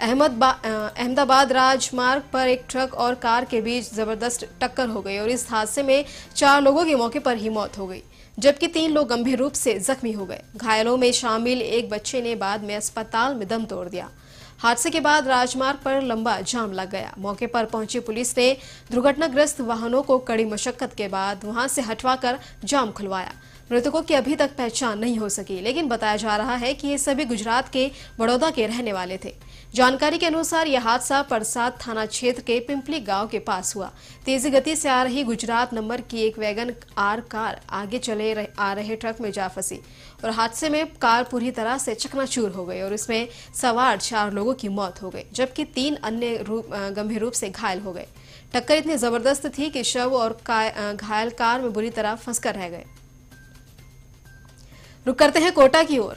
अहमदाबाद राजमार्ग पर एक ट्रक और कार के बीच ज़बरदस्त टक्कर हो गई और इस हादसे में चार लोगों की मौके पर ही मौत हो गई, जबकि तीन लोग गंभीर रूप से जख्मी हो गए। घायलों में शामिल एक बच्चे ने बाद में अस्पताल में दम तोड़ दिया। हादसे के बाद राजमार्ग पर लंबा जाम लग गया। मौके पर पहुँची पुलिस ने दुर्घटनाग्रस्त वाहनों को कड़ी मशक्कत के बाद वहाँ से हटवाकर जाम खुलवाया। मृतकों की अभी तक पहचान नहीं हो सकी लेकिन बताया जा रहा है कि ये सभी गुजरात के बड़ौदा के रहने वाले थे। जानकारी के अनुसार यह हादसा परसाद थाना क्षेत्र के पिंपली गाँव के पास हुआ। तेज़ी गति से आ रही गुजरात नंबर की एक वैगन आर कार आगे चले रह, आ रहे ट्रक में जा फंसी और हादसे में कार पूरी तरह से चकनाचूर हो गई और इसमें सवार चार लोगों की मौत हो गई, जबकि तीन अन्य रूप गंभीर रूप से घायल हो गए। टक्कर इतनी ज़बरदस्त थी कि शव और घायल कार में बुरी तरह फंसकर रह गए। रुक करते हैं कोटा की ओर।